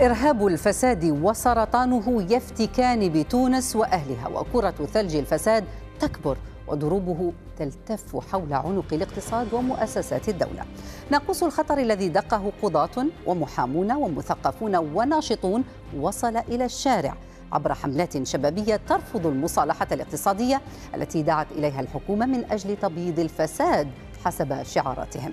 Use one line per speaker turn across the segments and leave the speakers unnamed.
إرهاب الفساد وسرطانه يفتكان بتونس وأهلها وكرة ثلج الفساد تكبر ودروبه تلتف حول عنق الاقتصاد ومؤسسات الدولة. ناقوس الخطر الذي دقه قضاة ومحامون ومثقفون وناشطون وصل إلى الشارع عبر حملات شبابية ترفض المصالحة الاقتصادية التي دعت إليها الحكومة من أجل تبييض الفساد حسب شعاراتهم.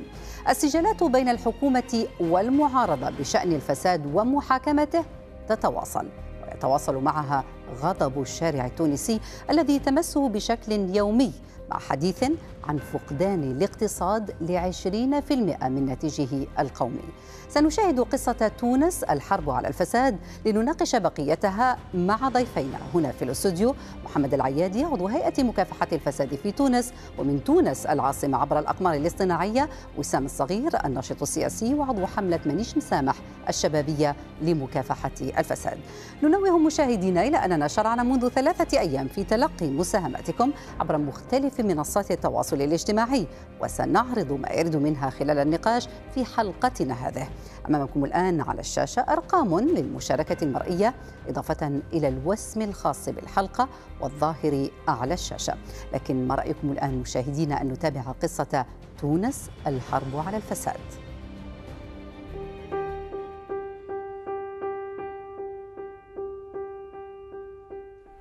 السجالات بين الحكومة والمعارضة بشأن الفساد ومحاكمته تتواصل ويتواصل معها غضب الشارع التونسي الذي تمسه بشكل يومي مع حديث عن فقدان الاقتصاد لعشرين في المئة من ناتجه القومي. سنشاهد قصة تونس الحرب على الفساد لنناقش بقيتها مع ضيفينا هنا في الاستوديو محمد العيادي عضو هيئة مكافحة الفساد في تونس ومن تونس العاصمة عبر الأقمار الاصطناعية وسام الصغير الناشط السياسي وعضو حملة منيش مسامح الشبابية لمكافحة الفساد. ننوه مشاهدينا إلى أننا شرعنا منذ ثلاثة أيام في تلقي مساهماتكم عبر مختلف منصات التواصل الاجتماعي وسنعرض ما يرد منها خلال النقاش في حلقتنا هذه. أمامكم الآن على الشاشة أرقام للمشاركة المرئية إضافة إلى الوسم الخاص بالحلقة والظاهر أعلى الشاشة. لكن ما رأيكم الآن مشاهدينا أن نتابع قصة تونس الحرب على الفساد.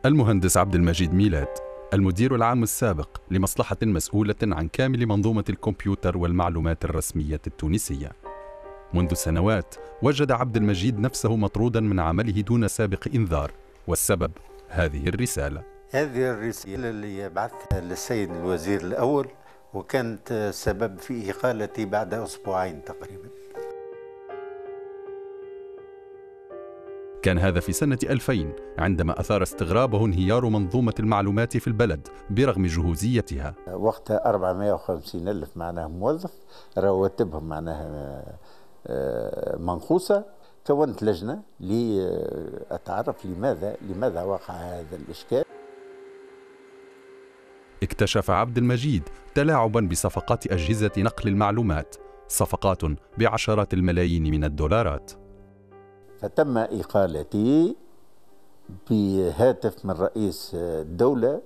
المهندس عبد المجيد ميلاد المدير العام السابق لمصلحة مسؤولة عن كامل منظومة الكمبيوتر والمعلومات الرسمية التونسية. منذ سنوات وجد عبد المجيد نفسه مطرودا من عمله دون سابق إنذار والسبب هذه الرسالة.
هذه الرسالة اللي بعثها للسيد الوزير الأول وكانت سبب في إقالتي بعد أسبوعين تقريبا.
كان هذا في سنة 2000 عندما أثار استغرابه انهيار منظومة المعلومات في البلد برغم جهوزيتها.
وقتها 450 ألف معناها موظف رواتبهم معناها منقوصة كونت لجنة لأتعرف لماذا لماذا وقع هذا الإشكال.
اكتشف عبد المجيد تلاعبا بصفقات أجهزة نقل المعلومات صفقات بعشرات الملايين من الدولارات.
فتم إقالتي بهاتف من رئيس الدولة.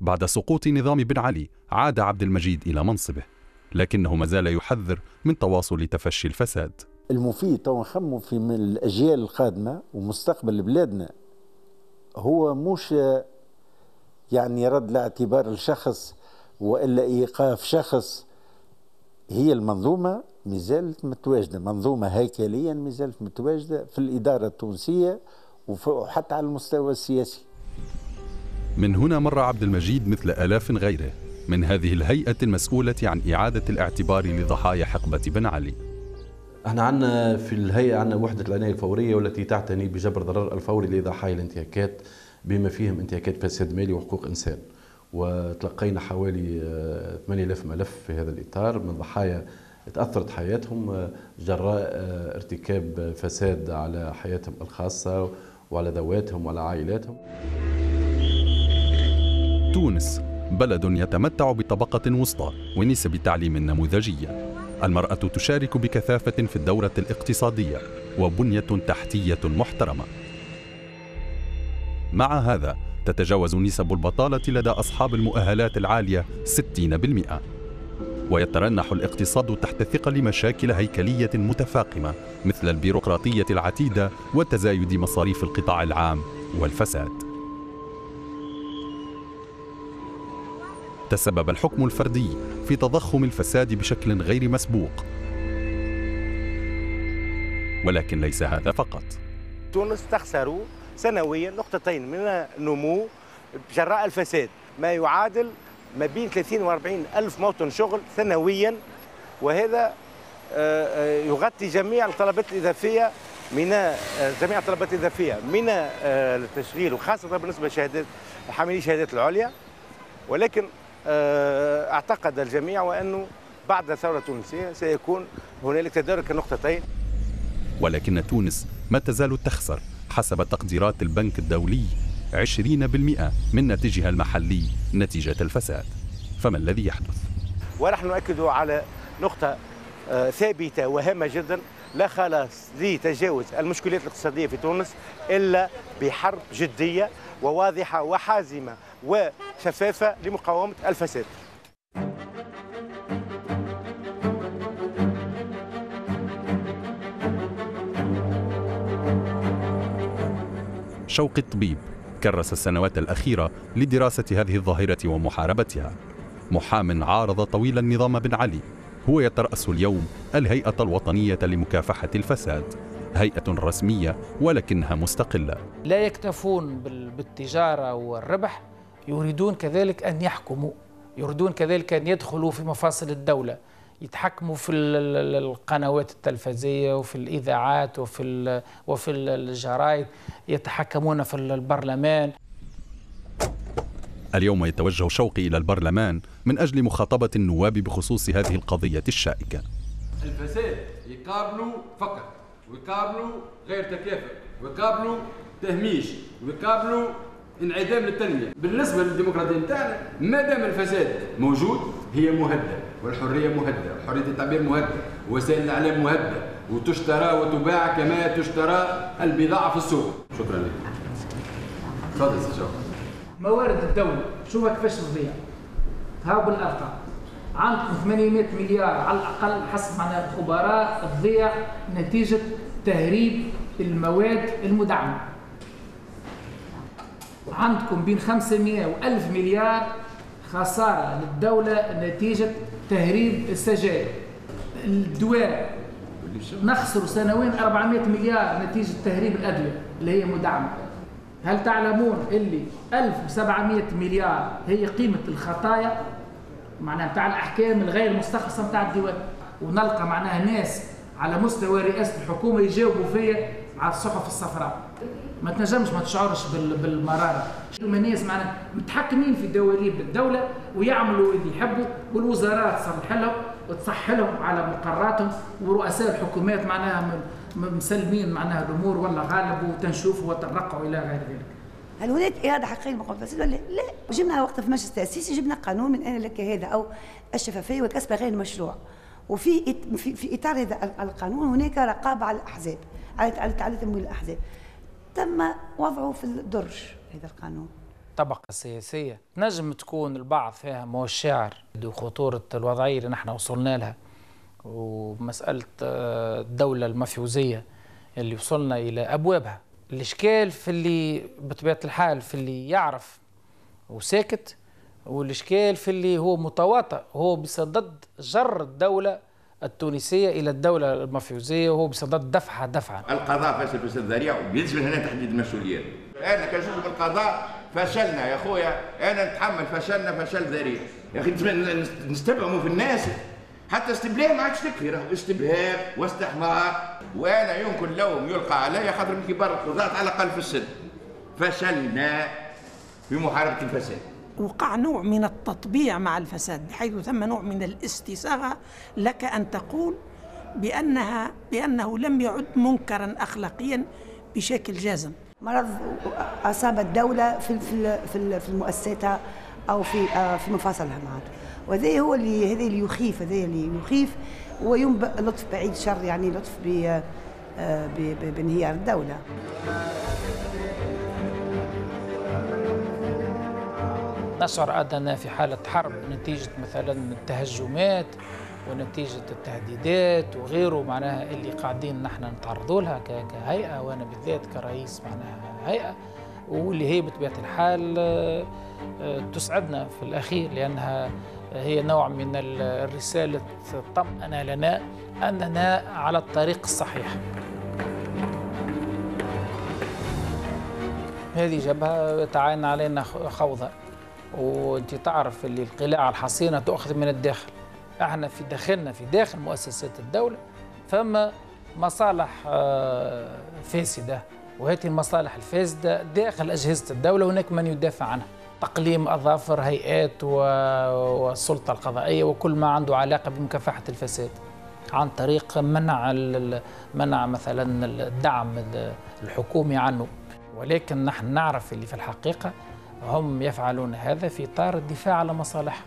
بعد سقوط نظام بن علي عاد عبد المجيد إلى منصبه. لكنه ما زال يحذر من تواصل تفشي الفساد.
المفيد تو نخمو في من الأجيال القادمة ومستقبل بلادنا. هو مش يعني رد لاعتبار الشخص وإلا إيقاف شخص. هي المنظومة مازالت متواجدة منظومة هيكليا مازالت متواجدة في الإدارة التونسية وحتى على المستوى السياسي.
من هنا مر عبد المجيد مثل آلاف غيره. من هذه الهيئة المسؤولة عن إعادة الاعتبار لضحايا حقبة بن علي.
إحنا عندنا في الهيئة عندنا وحدة العناية الفورية والتي تعتني بجبر ضرر الفوري لضحايا الانتهاكات بما فيهم انتهاكات فساد مالي وحقوق إنسان. وتلقينا حوالي 8000 ملف في هذا الإطار من ضحايا تأثرت حياتهم جراء ارتكاب فساد على حياتهم الخاصة وعلى ذواتهم وعلى عائلاتهم.
تونس بلد يتمتع بطبقة وسطى ونسب تعليم نموذجية. المرأة تشارك بكثافة في الدورة الاقتصادية وبنية تحتية محترمة. مع هذا تتجاوز نسب البطالة لدى أصحاب المؤهلات العالية 60% ويترنح الاقتصاد تحت ثقل مشاكل هيكلية متفاقمة مثل البيروقراطية العتيدة وتزايد مصاريف القطاع العام والفساد. تسبب الحكم الفردي في تضخم الفساد بشكل غير مسبوق. ولكن ليس هذا فقط.
تونس تخسر سنويا نقطتين من النمو جراء الفساد. ما يعادل ما بين 30 و 40 ألف موطن شغل سنويا وهذا آه، آه، يغطي جميع الطلبات الإضافية من آه، جميع الطلبات الإضافية من التشغيل وخاصة بالنسبة لشهادات حاملي شهادات العليا. ولكن اعتقد الجميع وأنه بعد الثوره التونسيه سيكون هنالك تدارك النقطتين.
ولكن تونس ما تزال تخسر حسب تقديرات البنك الدولي 20% من ناتجها المحلي نتيجة الفساد. فما الذي يحدث؟
ونحن نؤكد على نقطة آه، ثابتة وهامة جدا. لا خلاص لتجاوز المشكلات الاقتصادية في تونس إلا بحرب جدية وواضحة وحازمة وشفافة لمقاومة الفساد.
شوقي الطبيب كرس السنوات الأخيرة لدراسة هذه الظاهرة ومحاربتها. محام عارض طويل النظام بن علي. هو يترأس اليوم الهيئة الوطنية لمكافحة الفساد هيئة رسمية ولكنها مستقلة.
لا يكتفون بالتجارة والربح يريدون كذلك أن يحكموا يريدون كذلك أن يدخلوا في مفاصل الدولة يتحكموا في القنوات التلفزية وفي الإذاعات وفي وفي الجرائد يتحكمون في البرلمان.
اليوم يتوجه شوقي إلى البرلمان من أجل مخاطبة النواب بخصوص هذه القضية الشائكة.
الفساد يقابلوا فقر ويقابلوا غير تكافؤ ويقابلوا تهميش ويقابلوا انعدام للتنمية. بالنسبة للديمقراطية نتاعنا ما دام الفساد موجود هي مهددة والحرية مهددة وحرية التعبير مهددة وسائل الإعلام مهددة وتشترى وتباع كما تشترى البضاعة في السوق. شكرا لك. تفضل
موارد الدولة. شوفها كيفاش تضيع. ها بالارقام عندكم 800 مليار على الأقل حسب معناها الخبراء تضيع نتيجة تهريب المواد المدعمة. عندكم بين 500 و 1000 مليار خسارة للدولة نتيجة تهريب السجاير. الدواء نخسر سنويا 400 مليار نتيجة تهريب الأدوية اللي هي مدعمة. هل تعلمون اللي 1700 مليار هي قيمة الخطايا؟ معناها بتاع الأحكام الغير مستخلصة بتاع الديوان ونلقى معناها ناس على مستوى رئاسة الحكومة يجاوبوا فيا على الصحف الصفراء. ما تنجمش ما تشعرش بالمرارة. ناس معنا متحكمين في دواليب الدولة ويعملوا اللي يحبوا والوزارات تصلح لهم وتصح لهم على مقراتهم ورؤساء الحكومات معناها مسلمين معناها الأمور والله غالب وتنشوف وترقعوا إلى غير ذلك.
هل هناك إرادة حقيقية لمقاومه الفساد ولا لا؟ جبنا وقت في المجلس التاسيسي جبنا قانون من أين لك هذا؟ أو الشفافية والكسب غير المشروع. وفي في, في إطار هذا القانون هناك رقابة على الأحزاب على على تمويل الأحزاب. تم وضعه في الدرج هذا القانون.
الطبقة السياسية نجم تكون البعض فيها مو الشاعر خطورة الوضعية اللي نحن وصلنا لها. ومسألة آه، الدولة المفيوزية اللي وصلنا إلى أبوابها. الإشكال في اللي بطبيعة الحال في اللي يعرف وساكت والإشكال في اللي هو متواطئ هو بصدد جر الدولة التونسية إلى الدولة المفيوزية وهو بصدد دفعها دفعا
القضاء فشل فساد ذريع وبيلزم هنا تحديد المسؤوليات أنا كجزء من القضاء فشلنا يا خويا أنا نتحمل فشلنا فشل ذريع. يا أخي نستبعموا في الناس حتى استبلاه ما عادش تكفي. راه استبهام واستحمار وأنا يمكن لوم يلقى علي خاطر من كبار القضاة على الأقل في السن. فشلنا في محاربة الفساد.
وقع نوع من التطبيع مع الفساد بحيث ثم نوع من الاستساغة لك أن تقول بانها بأنه لم يعد منكرا اخلاقيا بشكل جازم.
مرض أصاب الدولة في في في المؤسسات أو في آه، في مفاصلها معناتها وهذا هو اللي هذا اللي يخيف هذا اللي يخيف وينبئ لطف بعيد شر يعني لطف آه، بانهيار الدولة.
نشعر أننا في حالة حرب نتيجة مثلا التهجمات ونتيجة التهديدات وغيره معناها اللي قاعدين نحن نتعرضوا لها كهيئة وأنا بالذات كرئيس معناها هيئة واللي هي بطبيعة الحال آه، تسعدنا في الأخير لأنها هي نوع من الرسالة طمأنة لنا أننا على الطريق الصحيح. هذه جبهة تعاين علينا خوضة وأنت تعرف اللي القلاع الحصينة تؤخذ من الداخل. إحنا في داخلنا في داخل مؤسسات الدولة. فما مصالح آه، فاسدة. وهذه المصالح الفاسدة داخل أجهزة الدولة هناك من يدافع عنها. تقليم أظافر هيئات والسلطة القضائية وكل ما عنده علاقة بمكافحة الفساد عن طريق منع منع مثلا الدعم الحكومي عنه. ولكن نحن نعرف اللي في الحقيقة هم يفعلون هذا في إطار الدفاع على مصالحهم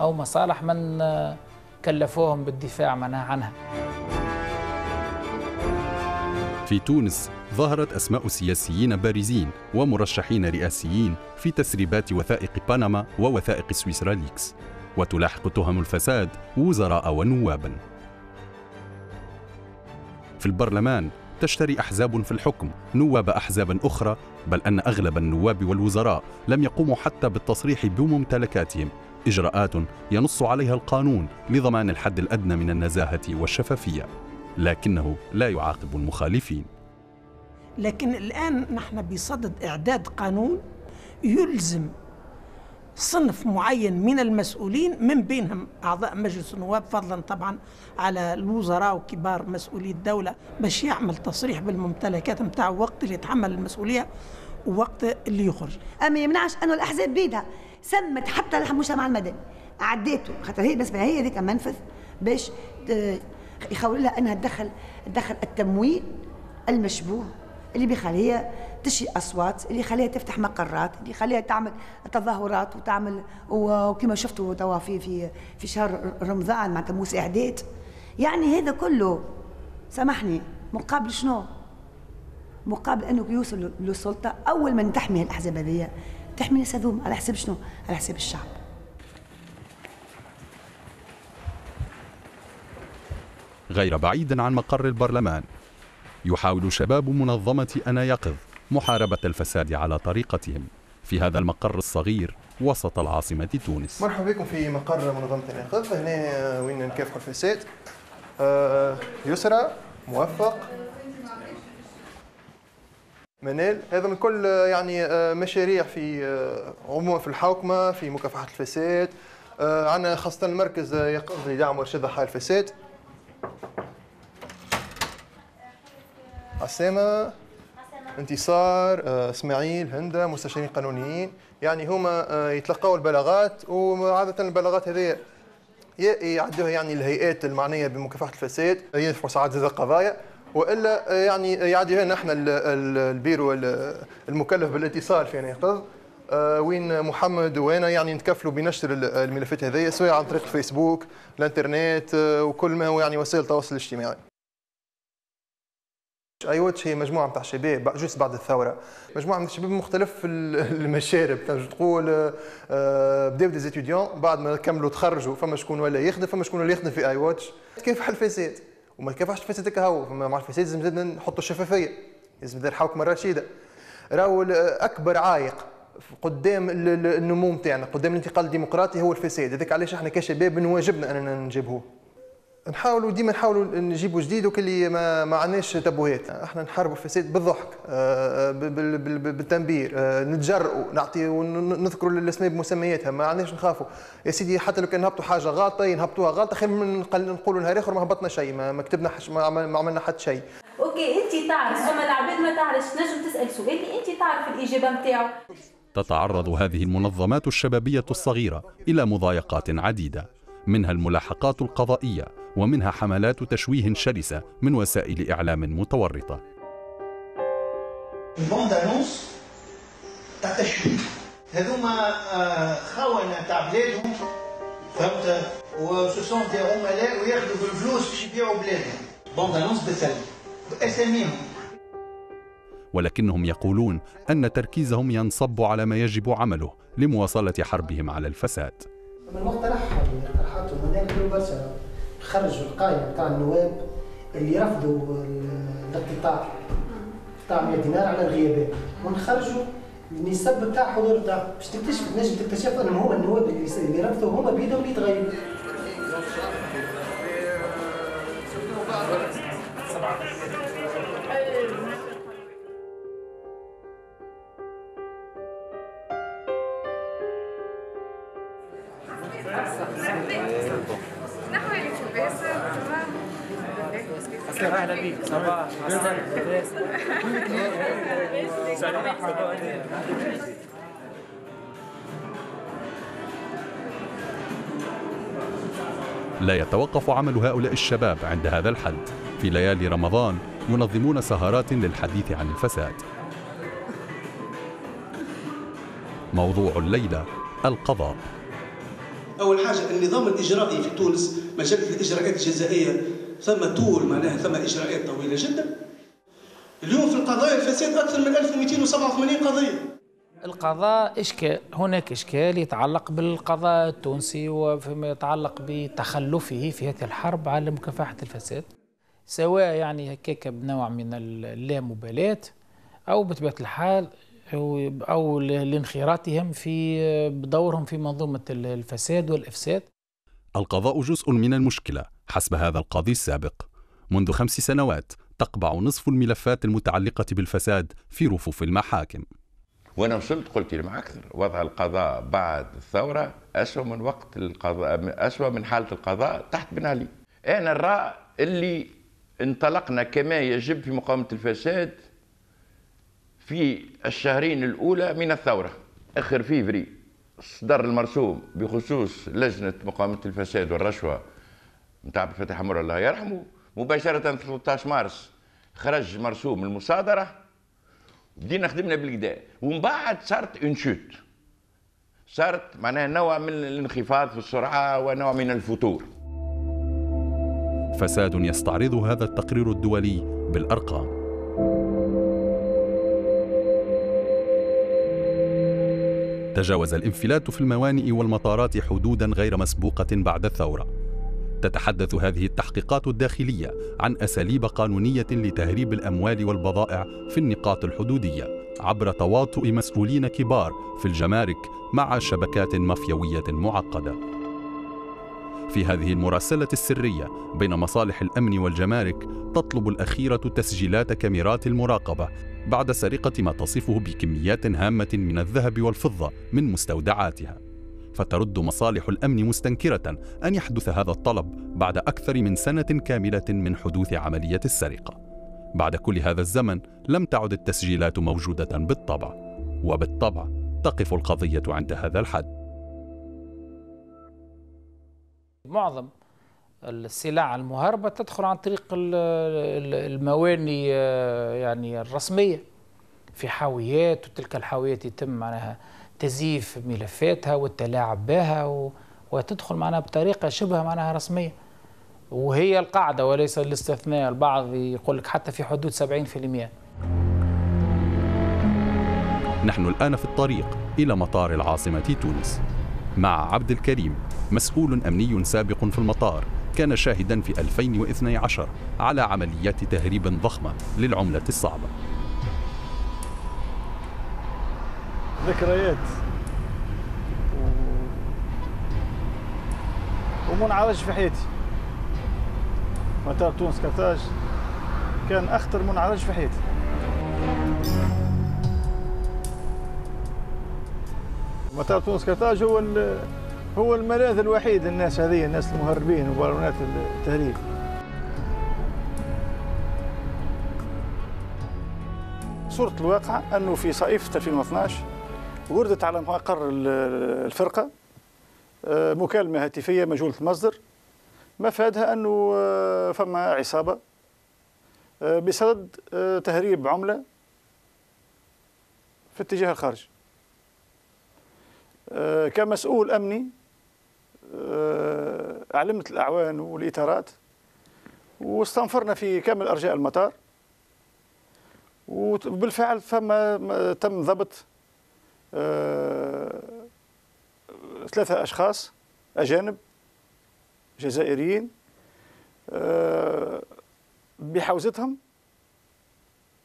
أو مصالح من كلفوهم بالدفاع عنها.
في تونس ظهرت أسماء سياسيين بارزين ومرشحين رئاسيين في تسريبات وثائق بنما ووثائق سويسرا ليكس وتلاحق تهم الفساد وزراء ونوابا. في البرلمان تشتري أحزاب في الحكم نواب أحزاب أخرى بل أن أغلب النواب والوزراء لم يقوموا حتى بالتصريح بممتلكاتهم. إجراءات ينص عليها القانون لضمان الحد الأدنى من النزاهة والشفافية. لكنه لا يعاقب المخالفين.
لكن الآن نحن بصدد إعداد قانون يلزم صنف معين من المسؤولين من بينهم أعضاء مجلس النواب فضلا طبعا على الوزراء وكبار مسؤولي الدولة. باش يعمل تصريح بالممتلكات نتاعو وقت اللي يتحمل المسؤولية ووقت اللي يخرج.
أما يمنعش أنه الأحزاب بيدها سمت حتى المجتمع المدني. عديته خاطر هي بالنسبة هي هذيك منفذ باش يخول لها أنها تدخل تدخل التمويل المشبوه اللي بيخليها تشي أصوات اللي يخليها تفتح مقرات اللي يخليها تعمل تظاهرات وتعمل وكما شفتوا توا في في في شهر رمضان معناتها مساعدات يعني هذا كله سامحني مقابل شنو؟ مقابل انه يوصل للسلطة أول من تحمي الأحزاب هذه تحمي الناس هذوم على حساب شنو؟ على حساب الشعب
غير بعيد عن مقر البرلمان. يحاول شباب منظمة أنا يقظ محاربة الفساد على طريقتهم في هذا المقر الصغير وسط العاصمة تونس.
مرحبا بكم في مقر منظمة أنا يقظ هنا وين نكافحوا الفساد؟ آه يسرى موفق. منال هذا من كل يعني آه، مشاريع في آه، عموما في الحوكمة في مكافحة الفساد. عندنا خاصة المركز يقظ لدعم وإرشاد ضحايا الفساد. عسامة انتصار آه، إسماعيل هندا مستشارين قانونيين. يعني هما آه، يتلقوا البلاغات وعادة البلاغات هذه يعدوها يعني الهيئات المعنية بمكافحة الفساد يدفعوا ساعات زاد القضايا. وإلا آه، يعني يعديها إحنا البيرو المكلف بالاتصال في نقض. وين محمد وأنا يعني نتكفلوا بنشر الملفات هذه سواء عن طريق الفيسبوك الإنترنت وكل ما هو يعني وسائل التواصل الاجتماعي. اي واتش هي مجموعة نتاع شباب juste بعد الثورة. مجموعة من الشباب مختلف المشارب. تنجم تقول آه، بداو des étudiants بعد ما كملوا تخرجوا فما شكون ولا يخدم فما شكون ولا يخدم في اي واتش تكافح الفساد؟ وما تكافحش الفساد هكا هو؟ مع الفساد لازم نحطوا الشفافية. لازم ندير حوكمه رشيده راهو أكبر عائق قدام النمو نتاعنا قدام الانتقال الديمقراطي هو الفساد. هذاك علاش إحنا كشباب من واجبنا أننا نجيبوه. نحاولوا ديما نحاولوا نجيبوا جديد وكل ما ما عندناش تبوات إحنا نحاربوا الفساد بالضحك آه، بالتنبير آه، نتجرؤوا نعطي ونذكروا الاسماء بمسمياتها ما عندناش نخافوا. يا سيدي حتى لو كان نهبطوا حاجة غلطة ينهبطوها غلطة خير من نقولوا نهار آخر ما هبطنا شيء ما كتبنا ما عملنا حتى شيء.
أوكي أنت تعرف أما العباد ما تعرفش تنجم تسأل سؤال أنت تعرف الإجابة نتاعو
تتعرض هذه المنظمات الشبابية الصغيرة إلى مضايقات عديدة. منها الملاحقات القضائية ومنها حملات تشويه شرسة من وسائل
تاع تشويه هذوما خونه تاع بلادهم فهمت دي عملاء وياخذوا بالفلوس باش يبيعوا بلادهم بوند انونس بالسلب باساميهم
ولكنهم يقولون أن تركيزهم ينصب على ما يجب عمله لمواصلة حربهم على الفساد.
من اقتراحاتهم هناك برشا خرجوا القائمه بتاع النواب اللي رفضوا الاقتطاع. بتاع 100 دينار على الغيابات ونخرجوا. النسب بتاع حضور بتاع. باش تكتشف تنجم تكتشف أنهم هما النواب اللي رفضوا هما بيدهم اللي يتغيروا أهلا
لا يتوقف عمل هؤلاء الشباب عند هذا الحد. في ليالي رمضان ينظمون سهرات للحديث عن الفساد. موضوع الليلة القضاء.
أول حاجة النظام الإجرائي في تونس مجلة الإجراءات الجزائية ثم طول معناها ثم إجراءات طويلة جدا. اليوم في القضايا الفساد أكثر من 1287 قضية.
القضاء إشكال هناك إشكال يتعلق بالقضاء التونسي وفيما يتعلق بتخلفه في هذه الحرب على مكافحة الفساد سواء يعني هكاك بنوع من اللامبالاة أو بطبيعة الحال أو, أو لانخراطهم في بدورهم في منظومة الفساد والإفساد.
القضاء جزء من المشكلة حسب هذا القاضي السابق. منذ خمس سنوات تقبع نصف الملفات المتعلقة بالفساد في رفوف المحاكم.
وأنا وصلت قلت لهم أكثر وضع القضاء بعد الثورة اسوء من وقت القضاء اسوء من حالة القضاء تحت بن علي أنا نرى اللي انطلقنا كما يجب في مقاومة الفساد في الشهرين الأولى من الثورة. آخر فيفري صدر المرسوم بخصوص لجنة مقاومة الفساد والرشوة نتاع عبد الفتاح الله يرحمه. مباشرة 13 مارس خرج مرسوم المصادرة بدينا خدمنا بالكدا ومن بعد صارت en chute صارت معناها نوع من الانخفاض في السرعة ونوع من الفتور.
فساد يستعرض هذا التقرير الدولي بالأرقام. تجاوز الانفلات في الموانئ والمطارات حدودا غير مسبوقة بعد الثورة. تتحدث هذه التحقيقات الداخلية عن أساليب قانونية لتهريب الأموال والبضائع في النقاط الحدودية عبر تواطؤ مسؤولين كبار في الجمارك مع شبكات مافيوية معقدة. في هذه المراسلة السرية بين مصالح الأمن والجمارك تطلب الأخيرة تسجيلات كاميرات المراقبة بعد سرقة ما تصفه بكميات هامة من الذهب والفضة من مستودعاتها. فترد مصالح الأمن مستنكرة أن يحدث هذا الطلب بعد أكثر من سنة كاملة من حدوث عملية السرقة. بعد كل هذا الزمن لم تعد التسجيلات موجودة بالطبع وبالطبع تقف القضية عند هذا الحد.
معظم السلع المهربة تدخل عن طريق المواني يعني الرسمية في حاويات وتلك الحاويات يتم معناها تزييف ملفاتها والتلاعب بها وتدخل معنا بطريقة شبه معناها رسمية. وهي القاعدة وليس الاستثناء. البعض يقول لك حتى في حدود 70%
نحن الآن في الطريق إلى مطار العاصمة تونس. مع عبد الكريم مسؤول أمني سابق في المطار كان شاهدا في 2012 على عمليات تهريب ضخمة للعملة الصعبة.
ذكريات. و... ومنعرج في حياتي. مطار تونس كرتاج كان أخطر منعرج في حياتي. مطار تونس كرتاج هو هو الملاذ الوحيد للناس هذه الناس المهربين وبالونات التهريب. صورة الواقع أنه في صيف 2012 وردت على مقر الفرقة. آه، مكالمة هاتفية مجهولة المصدر مفادها أنه آه، فما عصابة. آه، بصدد تهريب عملة في اتجاه الخارج. كمسؤول أمني أعلمت الأعوان والإطارات. واستنفرنا في كامل أرجاء المطار. وبالفعل فما تم ضبط ثلاثة أشخاص أجانب جزائريين آه، بحوزتهم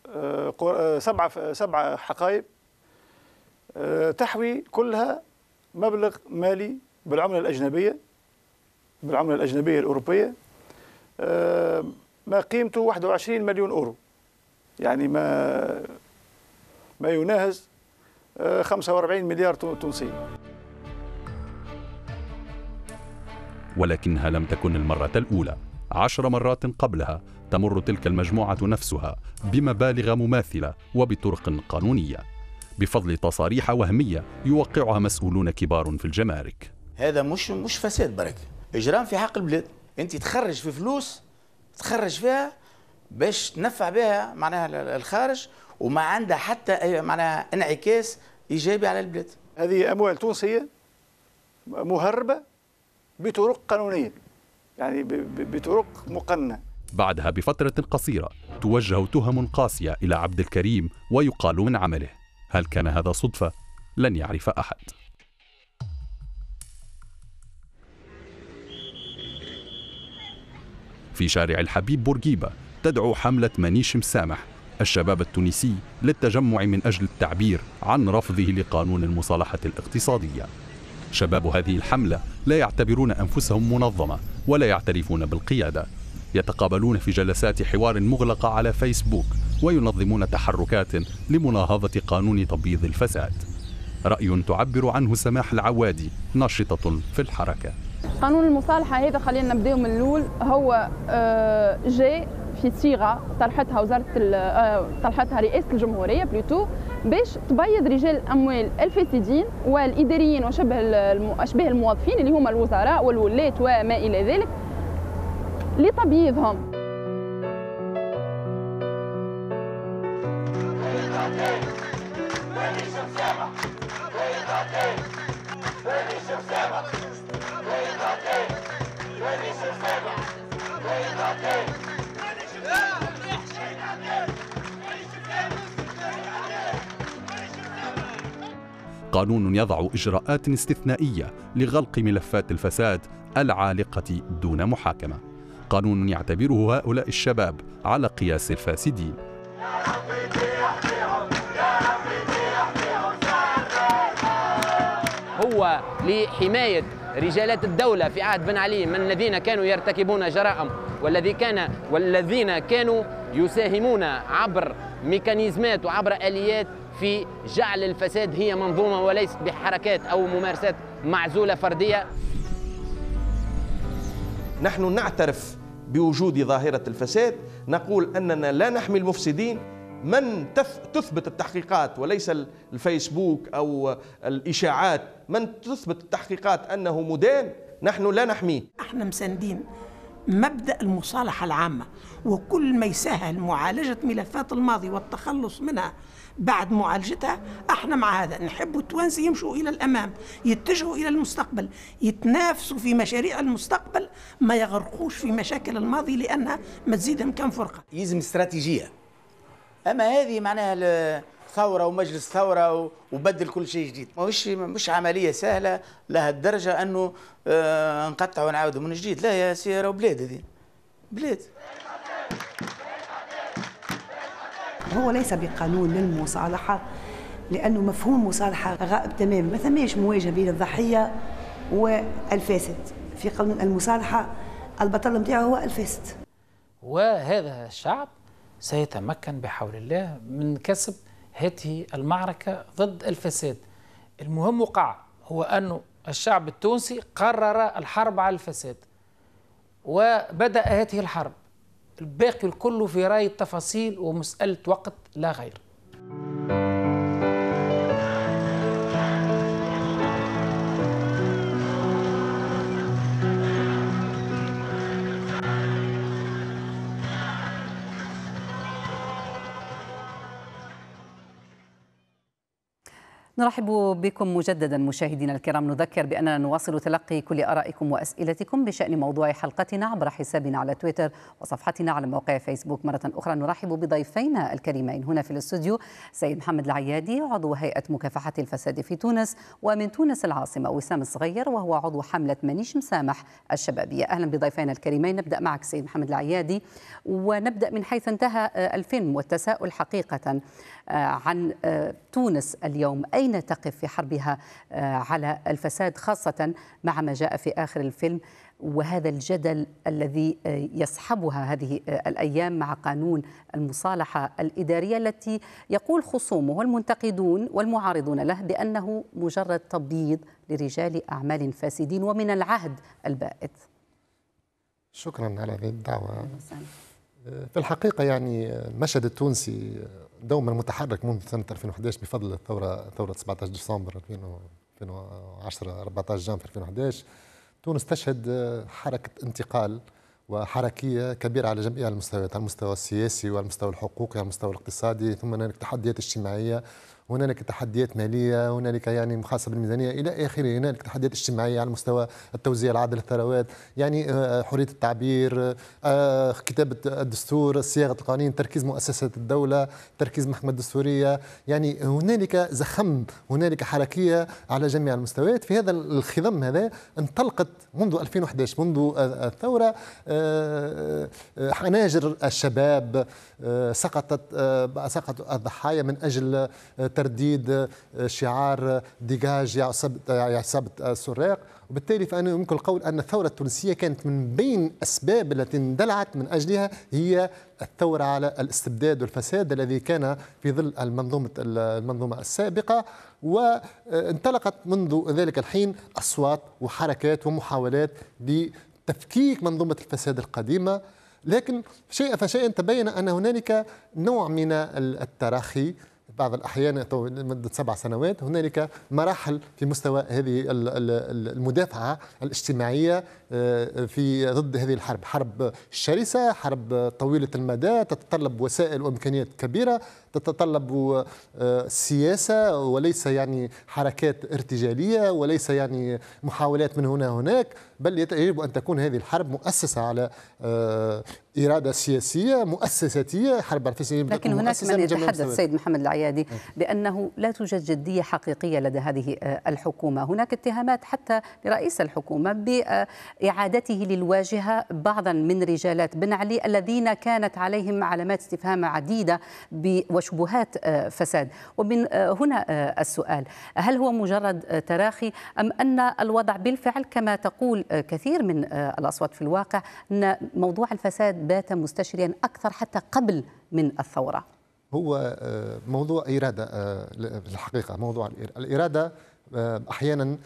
آه، سبعة سبعة حقائب تحوي كلها مبلغ مالي بالعملة الأجنبية بالعملة الأجنبية الأوروبية ما قيمته 21 مليون أورو. يعني ما ما يناهز 45 مليار تونسي.
ولكنها لم تكن المرة الأولى. عشر مرات قبلها تمر تلك المجموعة نفسها بمبالغ مماثلة وبطرق قانونية. بفضل تصاريح وهمية يوقعها مسؤولون كبار في الجمارك.
هذا مش مش فساد برك إجرام في حق البلاد. أنت تخرج في فلوس تخرج فيها باش تنفع بها معناها الخارج وما عندها حتى معناها انعكاس إيجابي على البلاد.
هذه أموال تونسية مهربة بطرق قانونية يعني بطرق مقننة.
بعدها بفترة قصيرة توجه تهم قاسية إلى عبد الكريم ويقال من عمله. هل كان هذا صدفة؟ لن يعرف أحد. في شارع الحبيب بورقيبة تدعو حملة منيش مسامح الشباب التونسي للتجمع من أجل التعبير عن رفضه لقانون المصالحة الاقتصادية. شباب هذه الحملة لا يعتبرون أنفسهم منظمة ولا يعترفون بالقيادة. يتقابلون في جلسات حوار مغلقة على فيسبوك وينظمون تحركات لمناهضة قانون تبييض الفساد. رأي تعبر عنه سماح العوادي ناشطة في الحركة.
قانون المصالحة هذا خلينا نبداو من الأول هو آه، جاء في صيغة طرحتها وزارة آه، طرحتها رئاسة الجمهورية بلوتو باش تبيض رجال الأموال الفاسدين والإداريين وشبه أشباه الموظفين اللي هما الوزراء والولاة وما إلى ذلك لتبييضهم.
قانون يضع إجراءات استثنائية لغلق ملفات الفساد العالقة دون محاكمة. قانون يعتبره هؤلاء الشباب على قياس الفاسدين.
هو لحماية رجالات الدولة في عهد بن علي من الذين كانوا يرتكبون جرائم والذي كان والذين كانوا يساهمون عبر ميكانيزمات وعبر آليات في جعل الفساد هي منظومة وليست بحركات أو ممارسات معزولة فردية.
نحن نعترف بوجود ظاهرة الفساد. نقول أننا لا نحمي المفسدين. من تثبت التحقيقات وليس الفيسبوك أو الإشاعات. من تثبت التحقيقات أنه مدان نحن لا نحميه
إحنا مساندين. مبدأ المصالحة العامة وكل ما يسهل معالجة ملفات الماضي والتخلص منها بعد معالجتها إحنا مع هذا نحب التوانسة يمشوا إلى الأمام يتجهوا إلى المستقبل يتنافسوا في مشاريع المستقبل ما يغرقوش في مشاكل الماضي لأنها ما تزيدهم كم فرقة.
يلزم استراتيجية. أما هذه معناها ثورة ومجلس ثورة وبدل كل شيء جديد. مش مش عملية سهلة لها الدرجة أنه آه نقطع ونعاود من جديد. لا يا سيارة وبلاد هذه. بلاد.
هو ليس بقانون للمصالحة لأنه مفهوم المصالحة غائب تماما. ما ثماش مواجهة بين الضحية والفاسد؟ في قانون المصالحة البطل نتاعو هو الفاسد.
وهذا الشعب سيتمكن بحول الله من كسب هذه المعركة ضد الفساد. المهم وقع هو أن الشعب التونسي قرر الحرب على الفساد وبدأ هذه الحرب. الباقي الكل في رأي التفاصيل ومسألة وقت لا غير.
نرحب بكم مجددا مشاهدينا الكرام. نذكر بأننا نواصل تلقي كل آرائكم وأسئلتكم بشأن موضوع حلقتنا عبر حسابنا على تويتر وصفحتنا على موقع فيسبوك. مرة أخرى نرحب بضيفينا الكريمين. هنا في الاستوديو سيد محمد العيادي عضو هيئة مكافحة الفساد في تونس ومن تونس العاصمة وسام الصغير وهو عضو حملة منيش مسامح الشبابية. أهلا بضيفينا الكريمين. نبدأ معك سيد محمد العيادي ونبدأ من حيث انتهى الفيلم والتساؤل حقيقة. عن تونس اليوم أين تقف في حربها على الفساد خاصة مع ما جاء في آخر الفيلم وهذا الجدل الذي يصحبها هذه الأيام مع قانون المصالحة الإدارية التي يقول خصومه والمنتقدون والمعارضون له بأنه مجرد تبييض لرجال أعمال فاسدين ومن العهد البائد.
شكرا على هذه الدعوة. في الحقيقة يعني المشهد التونسي دوما متحرك منذ سنة 2011 بفضل الثورة ثورة 17 ديسمبر 2010 14 جانفر 2011 تونس تشهد حركة انتقال وحركية كبيرة على جميع المستويات على المستوى السياسي وعلى المستوى الحقوقي على المستوى الاقتصادي ثم هناك تحديات اجتماعيه هنالك تحديات مالية هنالك يعني مخاصة بالميزانية إلى آخره هنالك تحديات اجتماعية على مستوى التوزيع العادل للثروات يعني آه، حرية التعبير آه، كتابة الدستور صياغة القوانين تركيز مؤسسات الدولة تركيز المحكمه الدستورية يعني هنالك زخم هنالك حركية على جميع المستويات. في هذا الخضم هذا انطلقت منذ 2011 منذ الثورة حناجر الشباب سقطت سقط الضحايا من أجل ترديد شعار ديجاج يا عصابه السراق وبالتالي فأنا يمكن القول أن الثورة التونسية كانت من بين الأسباب التي اندلعت من أجلها هي الثورة على الاستبداد والفساد الذي كان في ظل المنظومة المنظومة السابقة. وانطلقت منذ ذلك الحين أصوات وحركات ومحاولات لتفكيك منظومة الفساد القديمة. لكن شيء فشيء تبين أن هنالك نوع من التراخي بعض الأحيان لمدة سبع سنوات. هنالك مراحل في مستوى هذه المدافعة الاجتماعية آه، في ضد هذه الحرب. حرب شرسة حرب طويلة المدى تتطلب وسائل وإمكانيات كبيرة. تتطلب آه، سياسة وليس يعني حركات ارتجالية وليس يعني محاولات من هنا هناك بل يجب أن تكون هذه الحرب مؤسسة على آه، إرادة سياسية مؤسساتية حرب
الفلسطينيين لكن هناك من يتحدث السيد محمد العيادي بأنه لا توجد جدية حقيقية لدى هذه آه، الحكومة. هناك اتهامات حتى لرئيس الحكومة بإعادته للواجهة بعضا من رجالات بن علي الذين كانت عليهم علامات استفهام عديدة وشبهات آه، فساد. ومن هنا السؤال. هل هو مجرد تراخي أم أن الوضع بالفعل كما تقول كثير من الأصوات في الواقع أن موضوع الفساد بات مستشريا أكثر حتى قبل من الثورة؟
هو آه، موضوع إرادة آه، الحقيقة موضوع الإرادة آه، أحيانا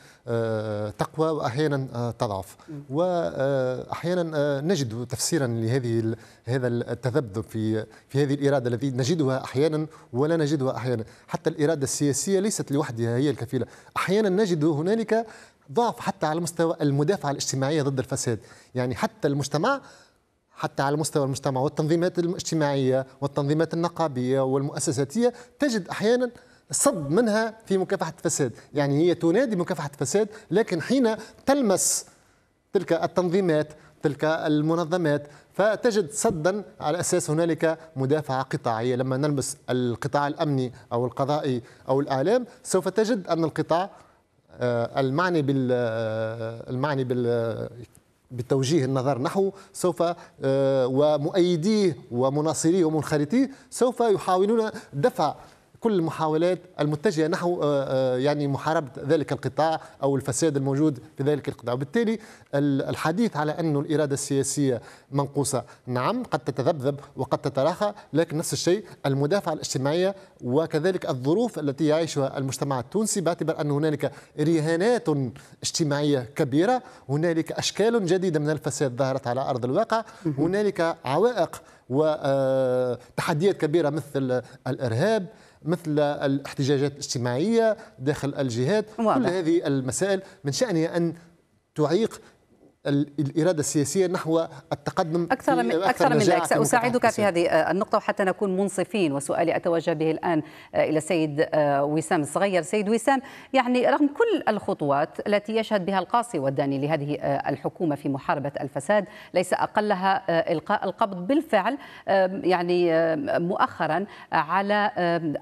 تقوى واحيانا تضعف. واحيانا نجد تفسيرا لهذه هذا التذبذب في في هذه الإرادة التي نجدها أحيانا ولا نجدها أحيانا. حتى الإرادة السياسية ليست لوحدها هي الكفيلة. أحيانا نجد هنالك ضعف حتى على مستوى المدافعة الاجتماعية ضد الفساد. يعني حتى المجتمع حتى على مستوى المجتمع والتنظيمات الاجتماعية والتنظيمات النقابية والمؤسساتية تجد أحيانا صد منها في مكافحة الفساد. يعني هي تنادي مكافحة الفساد لكن حين تلمس تلك التنظيمات تلك المنظمات فتجد صدا على أساس هنالك مدافعة قطاعية. لما نلمس القطاع الأمني أو القضائي أو الإعلام سوف تجد أن القطاع آه، المعني بال آه، المعني بال بتوجيه النظر نحو سوف آه، ومؤيديه ومناصريه ومنخرطيه سوف يحاولون دفع كل المحاولات المتجهة نحو آه، آه، يعني محاربة ذلك القطاع أو الفساد الموجود في ذلك القطاع، وبالتالي الحديث على أن الإرادة السياسية منقوصة، نعم قد تتذبذب وقد تتراخى، لكن نفس الشيء المدافعة الاجتماعية وكذلك الظروف التي يعيشها المجتمع التونسي باعتبار أن هنالك رهانات اجتماعية كبيرة، هنالك أشكال جديدة من الفساد ظهرت على أرض الواقع، هنالك عوائق وتحديات كبيرة مثل الإرهاب مثل الاحتجاجات الاجتماعية داخل الجهات واضح. كل هذه المسائل من شأنها أن تعيق الإرادة السياسية نحو التقدم
أكثر من أكثر من ذلك. سأساعدك في هذه النقطة وحتى نكون منصفين وسؤالي أتوجه به الآن آه، إلى السيد آه، وسام الصغير. سيد وسام يعني رغم كل الخطوات التي يشهد بها القاصي والداني لهذه آه، الحكومة في محاربة الفساد ليس أقلها إلقاء القبض بالفعل يعني مؤخرا على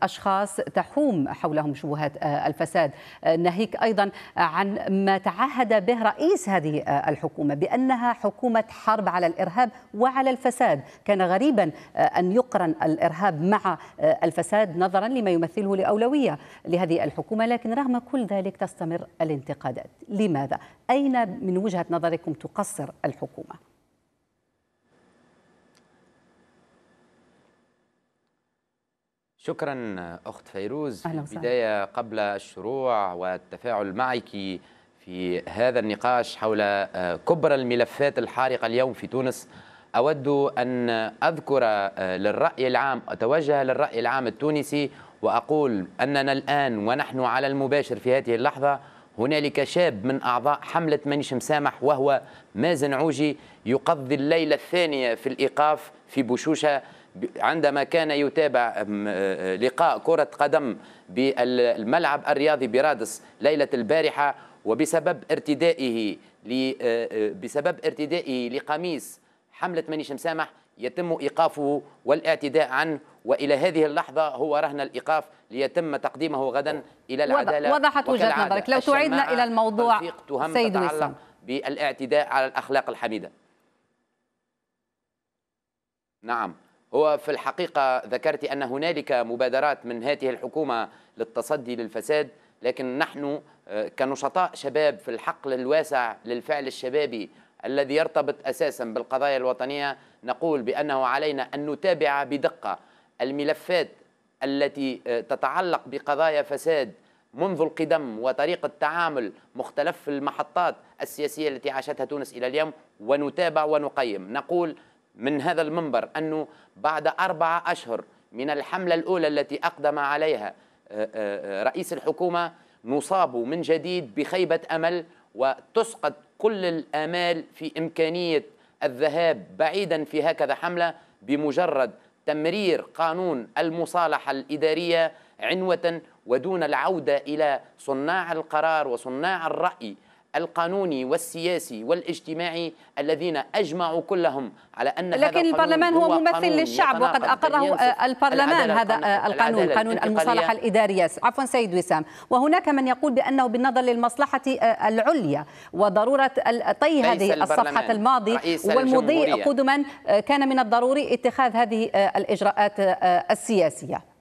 أشخاص تحوم حولهم شبهات الفساد. ناهيك أيضا عن ما تعهد به رئيس هذه الحكومة. الحكومة بأنها حكومة حرب على الإرهاب وعلى الفساد. كان غريبا آه، أن يقرن الإرهاب مع آه، الفساد نظرا لما يمثله لأولوية لهذه الحكومة. لكن رغم كل ذلك تستمر الانتقادات. لماذا؟ أين من وجهة نظركم تقصر الحكومة؟
شكرا أخت فيروز. في البداية قبل الشروع والتفاعل معك في هذا النقاش حول آه، كبرى الملفات الحارقة اليوم في تونس. أود أن أذكر آه، للرأي العام أتوجه للرأي العام التونسي وأقول أننا الآن ونحن على المباشر في هذه اللحظة هنالك شاب من أعضاء حملة مانيش مسامح وهو مازن عوجي يقضي الليلة الثانية في الإيقاف في بشوشة عندما كان يتابع لقاء كرة قدم بالملعب الرياضي برادس ليلة البارحة. وبسبب ارتدائه بسبب ارتدائه لقميص حملة مانيش مسامح يتم إيقافه والاعتداء عنه. وإلى هذه اللحظة هو رهن الإيقاف ليتم تقديمه غدا إلى العدالة
وضحت وجهة نظرك. لو تعيدنا إلى الموضوع
سيد وسام بالاعتداء على الأخلاق الحميدة. نعم هو في الحقيقة ذكرت أن هنالك مبادرات من هذه الحكومة للتصدي للفساد. لكن نحن آه، كنشطاء شباب في الحقل الواسع للفعل الشبابي الذي يرتبط أساسا بالقضايا الوطنية نقول بأنه علينا أن نتابع بدقة الملفات التي آه، تتعلق بقضايا فساد منذ القدم وطريقة تعامل مختلف المحطات السياسية التي عاشتها تونس إلى اليوم ونتابع ونقيم. نقول من هذا المنبر أنه بعد أربعة أشهر من الحملة الأولى التي أقدم عليها رئيس الحكومة نصاب من جديد بخيبة أمل وتسقط كل الآمال في إمكانية الذهاب بعيدا في هكذا حملة بمجرد تمرير قانون المصالحة الإدارية عنوة ودون العودة إلى صناع القرار وصناع الرأي القانوني والسياسي والاجتماعي الذين أجمعوا كلهم على أن
لكن
هذا
البرلمان هو ممثل للشعب وقد أقره البرلمان هذا القانون قانون المصالحة الإدارية. عفوا سيد وسام. وهناك من يقول بأنه بالنظر للمصلحة العليا وضرورة طي هذه الصفحة الماضي والمضي قدما كان من الضروري اتخاذ هذه الإجراءات السياسية
آه، آه،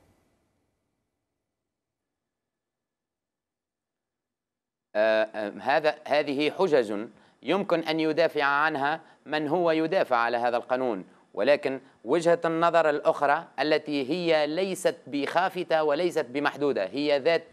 هذا هذه حجج يمكن أن يدافع عنها من هو يدافع على هذا القانون. ولكن وجهة النظر الأخرى التي هي ليست بخافتة وليست بمحدودة هي ذات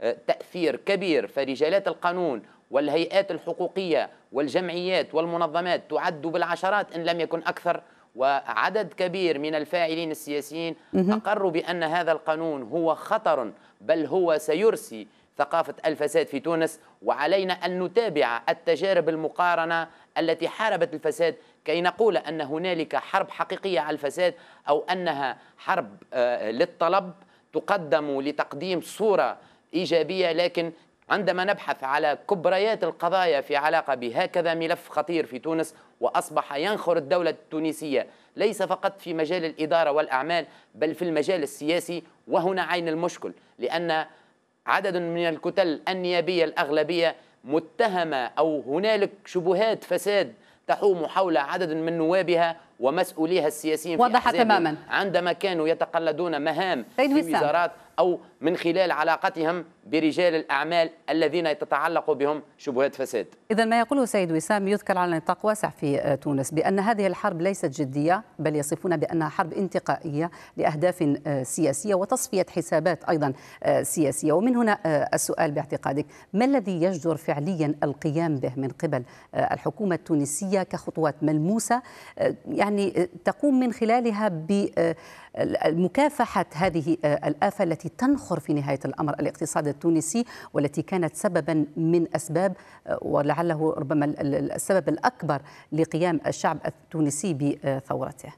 آه، تأثير كبير فرجالات القانون والهيئات الحقوقية والجمعيات والمنظمات تعد بالعشرات إن لم يكن أكثر وعدد كبير من الفاعلين السياسيين أقروا بأن هذا القانون هو خطر بل هو سيرسي ثقافة الفساد في تونس وعلينا أن نتابع التجارب المقارنة التي حاربت الفساد كي نقول أن هنالك حرب حقيقية على الفساد أو أنها حرب آه، للطلب تقدم لتقديم صورة إيجابية. لكن عندما نبحث على كبريات القضايا في علاقة بهكذا ملف خطير في تونس وأصبح ينخر الدولة التونسية ليس فقط في مجال الإدارة والأعمال بل في المجال السياسي وهنا عين المشكل لأن عدد من الكتل النيابية الأغلبية متهمة أو هنالك شبهات فساد تحوم حول عدد من نوابها ومسؤوليها السياسيين
وضح تماما.
عندما كانوا يتقلدون مهام في وزارات أو من خلال علاقتهم برجال الأعمال الذين تتعلق بهم شبهات فساد.
إذا ما يقوله سيد وسام يذكر على نطاق واسع في تونس بأن هذه الحرب ليست جدية بل يصفون بأنها حرب انتقائية لأهداف سياسية وتصفية حسابات أيضا سياسية. ومن هنا السؤال باعتقادك ما الذي يجدر فعليا القيام به من قبل الحكومة التونسية كخطوات ملموسة يعني تقوم من خلالها ب مكافحة هذه الآفة التي تنخر في نهاية الأمر الاقتصاد التونسي والتي كانت سببا من أسباب ولعله ربما السبب الأكبر لقيام الشعب التونسي بثورته.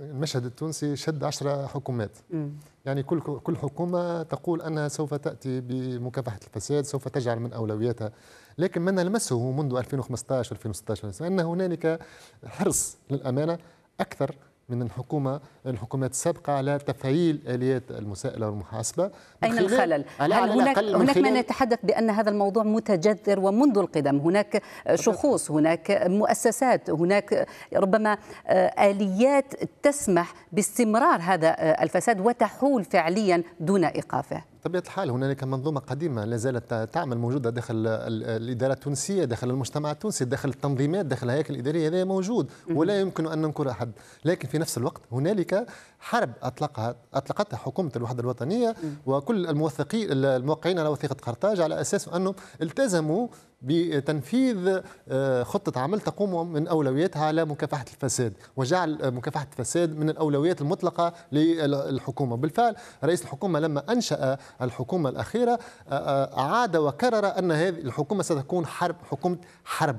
المشهد التونسي شد عشر حكومات. م. يعني كل كل حكومة تقول أنها سوف تأتي بمكافحة الفساد سوف تجعل من أولوياتها. لكن ما نلمسه منذ 2015 2016 أن هنالك حرص للأمانة أكثر من الحكومة الحكومات السابقة على تفعيل آليات المساءلة والمحاسبة
أين الخلل؟ هل هناك, هناك من يتحدث بأن هذا الموضوع متجذر ومنذ القدم. هناك شخوص هناك مؤسسات هناك ربما آه، آليات تسمح باستمرار هذا آه، الفساد وتحول فعليا دون إيقافه.
بطبيعة الحال هنالك منظومة قديمة لا زالت تعمل موجودة داخل الإدارة التونسية داخل المجتمع التونسي داخل التنظيمات داخل الهياكل الإدارية هذا موجود ولا يمكن أن ننكر أحد. لكن في نفس الوقت هنالك حرب اطلقها أطلقتها حكومة الوحدة الوطنية وكل الموثقين الموقعين على وثيقة قرطاج على أساس أنهم التزموا بتنفيذ آه، خطة عمل تقوم من أولوياتها على مكافحة الفساد وجعل آه، مكافحة الفساد من الأولويات المطلقة للحكومة. بالفعل رئيس الحكومة لما أنشأ الحكومة الأخيرة آه، أعاد وكرر أن هذه الحكومة ستكون حرب حكومة حرب.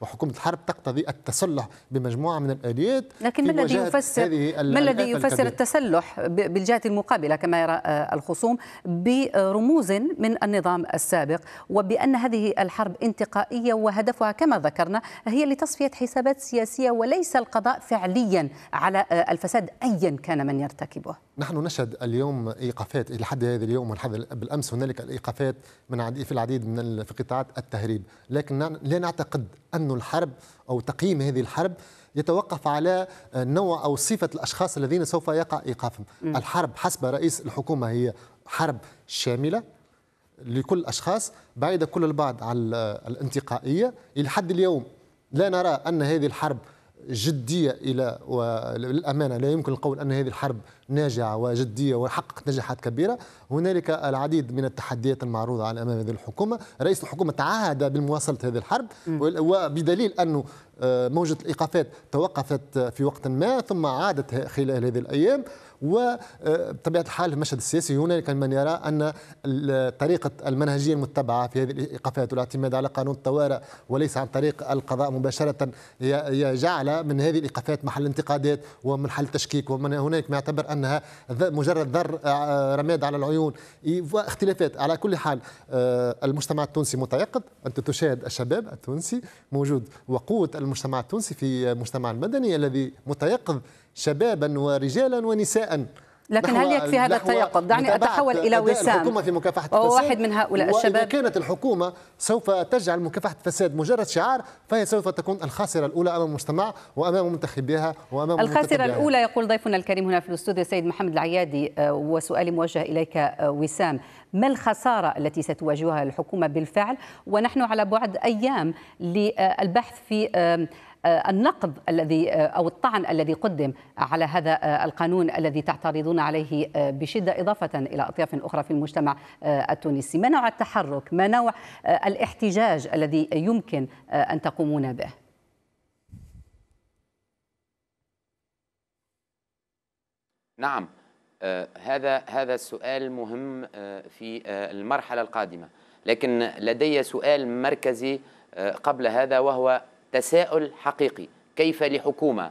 وحكومة الحرب تقتضي التسلح بمجموعة من الآليات
لكن ما الذي يفسر ما الذي يفسر التسلح بالجهة المقابلة كما يرى آه، الخصوم برموز من النظام السابق وبأن هذه الحرب انتقائية وهدفها كما ذكرنا هي لتصفية حسابات سياسية وليس القضاء فعليا على آه، الفساد أيا كان من يرتكبه.
نحن نشهد اليوم إيقافات لحد هذا اليوم بالأمس هنالك الإيقافات من في العديد من في قطاعات التهريب. لكن لا نعتقد أن الحرب أو تقييم هذه الحرب يتوقف على نوع أو صفة الأشخاص الذين سوف يقع إيقافهم. م. الحرب حسب رئيس الحكومة هي حرب شاملة لكل الأشخاص بعيدة كل البعد عن الانتقائية. إلى حد اليوم لا نرى أن هذه الحرب جدية إلى وللأمانة لا يمكن القول أن هذه الحرب ناجعة وجدية وحققت نجاحات كبيرة. هنالك العديد من التحديات المعروضة على أمام هذه الحكومة. رئيس الحكومة تعهد بمواصلة هذه الحرب وبدليل أنه آه، موجة الإيقافات توقفت في وقت ما ثم عادت خلال هذه الأيام. وبطبيعة الحال في المشهد السياسي هنالك من يرى أن طريقة المنهجية المتبعة في هذه الإيقافات والاعتماد على قانون الطوارئ وليس عن طريق القضاء مباشرة جعل من هذه الإيقافات محل انتقادات ومحل تشكيك ومن هناك ما يعتبر أنها مجرد ذر آه، رماد على العيون. واختلافات. على كل حال آه، المجتمع التونسي متيقظ. أنت تشاهد الشباب التونسي موجود وقوة المجتمع التونسي في المجتمع المدني الذي متيقظ شبابا ورجالا ونساء
لكن هل يكفي هذا التيقظ؟ دعني أتحول إلى وسام.
الحكومة في مكافحة الفساد.
واحد من هؤلاء الشباب.
واذا كانت الحكومة سوف تجعل مكافحة الفساد مجرد شعار فهي سوف تكون الخاسرة الأولى أمام المجتمع وأمام منتخبيها وأمام
الخاسرة الأولى يقول ضيفنا الكريم هنا في الاستوديو السيد محمد العيادي آه، وسؤالي موجه إليك آه، وسام. ما الخسارة التي ستواجهها الحكومة بالفعل؟ ونحن على بعد أيام للبحث في النقد الذي آه، أو الطعن الذي قدم على هذا آه، القانون الذي تعترضون عليه بشدة إضافة إلى أطياف أخرى في المجتمع التونسي، ما نوع التحرك؟ ما نوع الاحتجاج الذي يمكن أن تقومون به؟
نعم هذا هذا السؤال مهم في المرحلة القادمة لكن لدي سؤال مركزي قبل هذا وهو تساؤل حقيقي. كيف لحكومة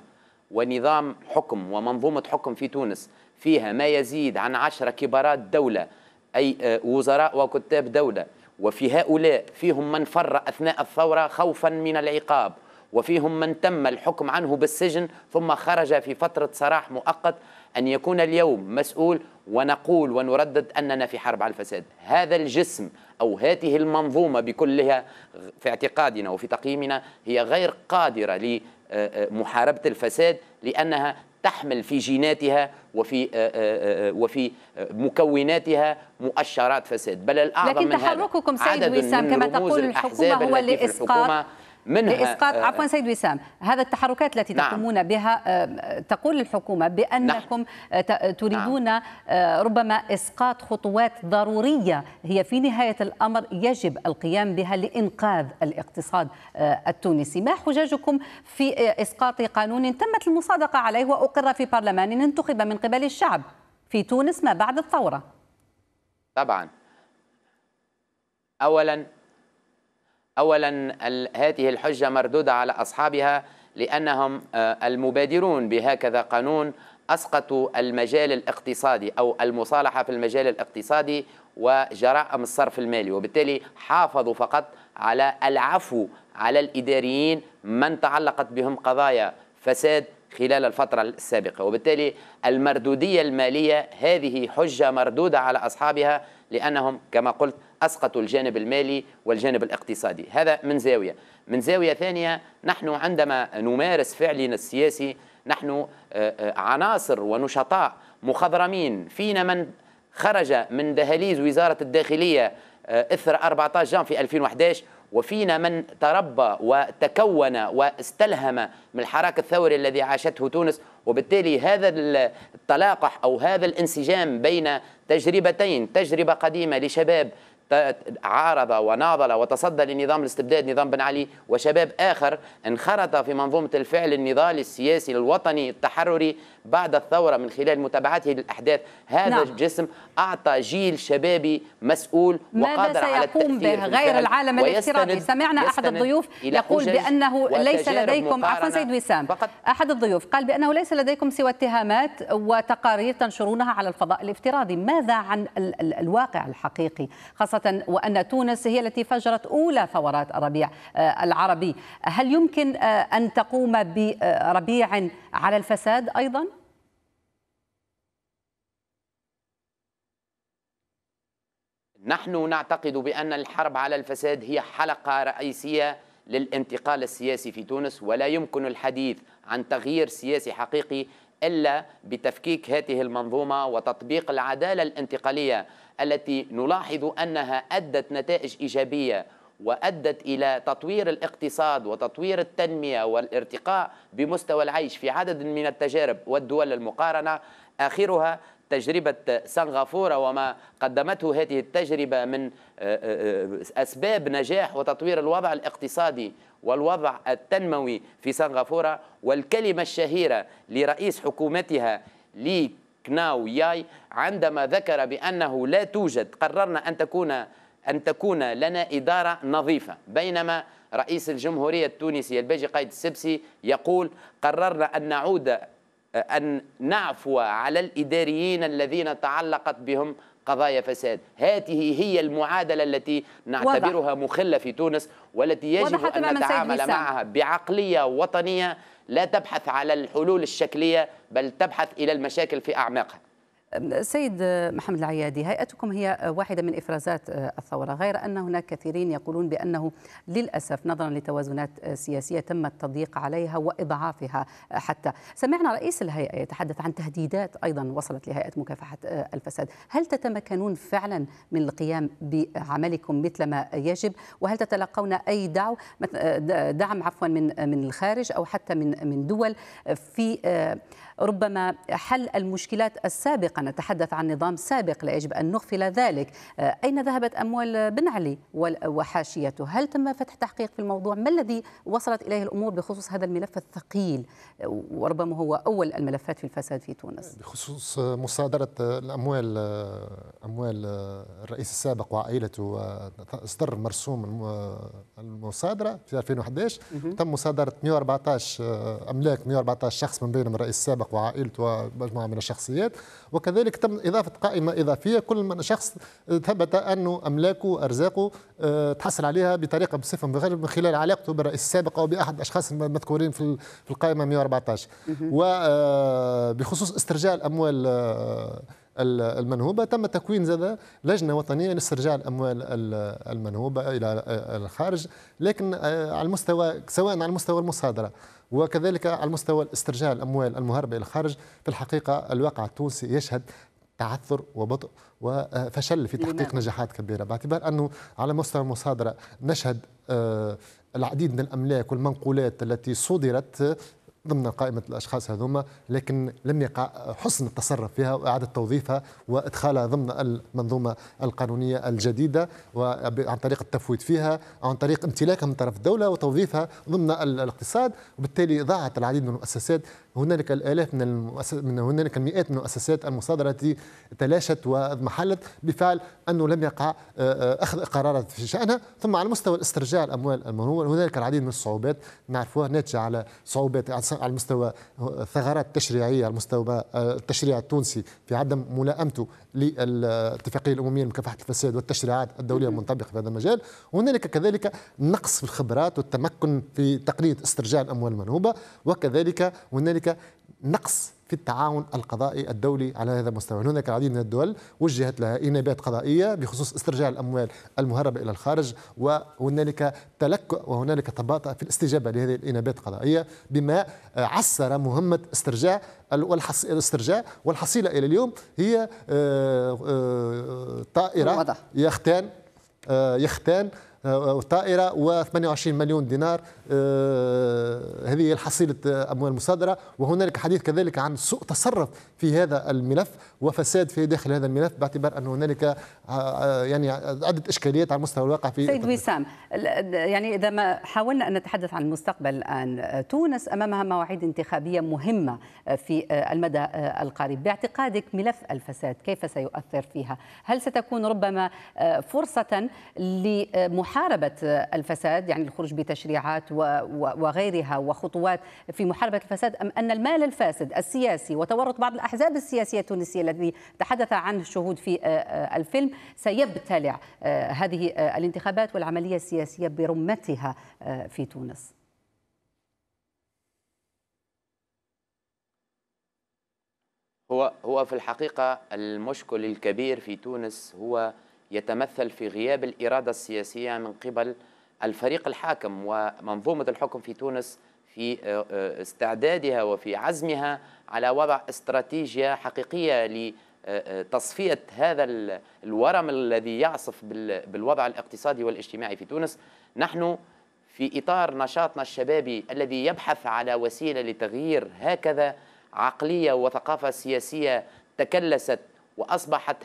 ونظام حكم ومنظومة حكم في تونس فيها ما يزيد عن عشرة كبارات دولة أي آه، وزراء وكتاب دولة وفي هؤلاء فيهم من فر أثناء الثورة خوفا من العقاب وفيهم من تم الحكم عنه بالسجن ثم خرج في فترة سراح مؤقت أن يكون اليوم مسؤول ونقول ونردد أننا في حرب على الفساد. هذا الجسم أو هذه المنظومة بكلها في اعتقادنا وفي تقييمنا هي غير قادرة لمحاربة الفساد لأنها تحمل في جيناتها وفي وفي مكوناتها مؤشرات فساد. بل الأعظم
لكن تحرككم سيد وسام كما تقول الحكومة هو لإسقاط منها لإسقاط آه عفوا سيد وسام هذا التحركات التي نعم. تقومون بها آه تقول الحكومة بأنكم نعم. آه تريدون نعم. ربما إسقاط خطوات ضرورية هي في نهاية الأمر يجب القيام بها لإنقاذ الاقتصاد آه، التونسي. ما حججكم في آه، إسقاط قانون تمت المصادقة عليه وأقر في برلمان انتخب من قبل الشعب في تونس ما بعد الثورة؟
طبعا. أولا اولا هذه الحجة مردودة على أصحابها لأنهم آه، المبادرون بهكذا قانون أسقطوا المجال الاقتصادي أو المصالحة في المجال الاقتصادي وجرائم الصرف المالي وبالتالي حافظوا فقط على العفو على الإداريين من تعلقت بهم قضايا فساد خلال الفترة السابقة. وبالتالي المردودية المالية هذه حجة مردودة على أصحابها لأنهم كما قلت أسقطوا الجانب المالي والجانب الاقتصادي. هذا من زاوية. من زاوية ثانية نحن عندما نمارس فعلنا السياسي نحن آه، آه، عناصر ونشطاء مخضرمين. فينا من خرج من دهاليز وزارة الداخلية آه، إثر 14 جان في 2011 وفينا من تربى وتكون واستلهم من الحراك الثوري الذي عاشته تونس. وبالتالي هذا التلاقح أو هذا الانسجام بين تجربتين تجربة قديمة لشباب عارض وناضل وتصدى لنظام الاستبداد نظام بن علي وشباب آخر انخرط في منظومة الفعل النضال السياسي الوطني التحرري بعد الثورة من خلال متابعته للأحداث. هذا نعم. الجسم أعطى جيل شبابي مسؤول وقادر على
التأثير به غير العالم الافتراضي؟ سمعنا أحد الضيوف يقول بأنه ليس لديكم عفوا سيد وسام. أحد الضيوف قال بأنه ليس لديكم سوى اتهامات وتقارير تنشرونها على الفضاء الافتراضي. ماذا عن ال ال الواقع الحقيقي؟ خاصة وأن تونس هي التي فجرت أولى ثورات الربيع آه، العربي هل يمكن آه، أن تقوم بربيع على الفساد أيضا؟
نحن نعتقد بأن الحرب على الفساد هي حلقة رئيسية للانتقال السياسي في تونس ولا يمكن الحديث عن تغيير سياسي حقيقي إلا بتفكيك هذه المنظومة وتطبيق العدالة الانتقالية التي نلاحظ أنها أدت نتائج إيجابية وأدت إلى تطوير الاقتصاد وتطوير التنمية والارتقاء بمستوى العيش في عدد من التجارب والدول المقارنة. آخرها تجربة سنغافورة وما قدمته هذه التجربة من آه، آه، أسباب نجاح وتطوير الوضع الاقتصادي والوضع التنموي في سنغافورة والكلمة الشهيرة لرئيس حكومتها لي كناو ياي عندما ذكر بأنه لا توجد قررنا أن تكون أن تكون لنا إدارة نظيفة. بينما رئيس الجمهورية التونسية الباجي قايد السبسي يقول قررنا أن نعود أن نعفو على الإداريين الذين تعلقت بهم قضايا فساد. هذه هي المعادلة التي نعتبرها. مخلة في تونس والتي يجب أن نتعامل معها بعقلية وطنية لا تبحث على الحلول الشكلية بل تبحث إلى المشاكل في أعماقها.
سيد محمد العيادي هيئتكم هي واحدة من إفرازات الثورة غير أن هناك كثيرين يقولون بأنه للأسف نظرا لتوازنات سياسية تم التضييق عليها وإضعافها حتى. سمعنا رئيس الهيئة يتحدث عن تهديدات أيضا وصلت لهيئة مكافحة الفساد. هل تتمكنون فعلا من القيام بعملكم مثل ما يجب؟ وهل تتلقون أي دعو دعم عفوا من من الخارج أو حتى من من دول في ربما حل المشكلات السابقة. نتحدث عن نظام سابق لا يجب أن نغفل ذلك. آه، أين ذهبت أموال بن علي وحاشيته؟ هل تم فتح تحقيق في الموضوع؟ ما الذي وصلت إليه الأمور بخصوص هذا الملف الثقيل؟ وربما هو أول الملفات في الفساد في تونس.
بخصوص مصادرة الأموال أموال الرئيس السابق وعائلته إصدار مرسوم المصادرة في 2011 تم مصادرة 114 أملاك 114 شخص من بينهم الرئيس السابق السابق وعائلته ومجموعة من الشخصيات. وكذلك تم إضافة قائمة إضافية. كل من شخص ثبت أنه أملاكه أرزاقه آه، تحصل عليها بطريقة بصفة من خلال علاقته بالرئيس السابق أو بأحد الأشخاص المذكورين في القائمة 114 وبخصوص آه، استرجاع الأموال آه، المنهوبة. تم تكوين زاد لجنة وطنية لاسترجاع الأموال المنهوبة إلى الخارج لكن على المستوى سواء على مستوى المصادرة وكذلك على مستوى استرجاع الأموال المهربة إلى الخارج في الحقيقة الواقع التونسي يشهد تعثر وبطء وفشل في تحقيق نجاحات كبيرة باعتبار أنه على مستوى المصادرة نشهد آه، العديد من الأملاك والمنقولات التي صدرت ضمن قائمة الأشخاص هذوما لكن لم يقع حسن التصرف فيها وإعادة توظيفها وإدخالها ضمن المنظومة القانونية الجديدة وعن طريق التفويت فيها عن طريق امتلاكها من طرف الدولة وتوظيفها ضمن الاقتصاد وبالتالي ضاعت العديد من المؤسسات هنالك الآلاف من المؤسس من هنالك المئات من المؤسسات المصادرة التي تلاشت واضمحلت بفعل أنه لم يقع آه، آه، أخذ قرارات في شأنها. ثم على مستوى الاسترجاع الأموال المنوره هنالك العديد من الصعوبات نعرفوها. ناتجه على صعوبات على المستوى الثغرات التشريعية على مستوى آه، التشريع التونسي في عدم ملائمته للاتفاقية الأممية لمكافحة الفساد والتشريعات الدولية المنطبقة في هذا المجال. وهنالك كذلك نقص في الخبرات والتمكن في تقنية استرجاع الأموال المنهوبه وكذلك هنالك نقص في التعاون القضائي الدولي على هذا المستوى. هناك العديد من الدول وجهت لها إنابات قضائية بخصوص استرجاع الأموال المهربة إلى الخارج وهنالك تلكؤ وهنالك تباطؤ في الاستجابة لهذه الإنابات القضائية بما عسر مهمة استرجاع الاسترجاع والحصيلة إلى اليوم. هي آه، آه، طائرة يختان آه، يختان طائرة و28 مليون دينار هذه حصيلة أموال مصادرة وهنالك حديث كذلك عن سوء تصرف في هذا الملف وفساد في داخل هذا الملف باعتبار أن هنالك آه، آه، يعني عدة إشكاليات على مستوى الواقع في
سيد وسام يعني إذا ما حاولنا أن نتحدث عن المستقبل الآن تونس أمامها مواعيد انتخابية مهمة في المدى القريب. باعتقادك ملف الفساد كيف سيؤثر فيها؟ هل ستكون ربما فرصة لمحاربة الفساد يعني الخروج بتشريعات وغيرها وخطوات في محاربة الفساد أم أن المال الفاسد السياسي وتورط بعض الأحزاب السياسية التونسية الذي تحدث عنه الشهود في آه، آه، الفيلم سيبتلع آه، هذه الانتخابات والعملية السياسية برمتها في تونس.
هو هو في الحقيقة المشكل الكبير في تونس هو يتمثل في غياب الإرادة السياسية من قبل الفريق الحاكم ومنظومة الحكم في تونس في استعدادها وفي عزمها على وضع استراتيجية حقيقية لتصفية هذا الورم الذي يعصف بالوضع الاقتصادي والاجتماعي في تونس. نحن في إطار نشاطنا الشبابي الذي يبحث على وسيلة لتغيير هكذا عقلية وثقافة سياسية تكلست وأصبحت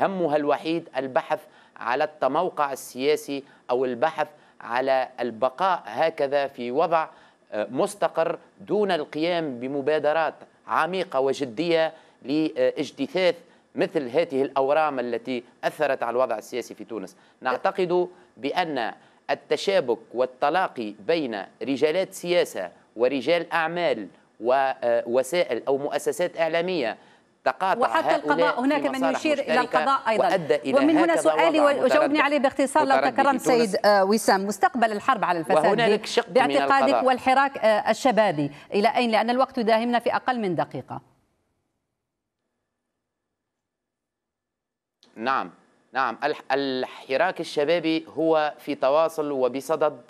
همها الوحيد البحث على التموقع السياسي أو البحث على البقاء هكذا في وضع مستقر دون القيام بمبادرات عميقة وجدية لإجتثاث مثل هذه الأورام التي أثرت على الوضع السياسي في تونس. نعتقد بأن التشابك والتلاقي بين رجالات سياسة ورجال أعمال ووسائل أو مؤسسات إعلامية تقاطع
وحتى القضاء هناك من يشير إلى القضاء أيضا. ومن هنا سؤالي وجاوبني عليه باختصار لو تكرمت سيد آه، وسام مستقبل الحرب على الفساد بأعتقادك والحراك آه، الشبابي إلى أين؟ لأن الوقت يداهمنا في أقل من دقيقة.
نعم نعم. الحراك الشبابي هو في تواصل وبصدد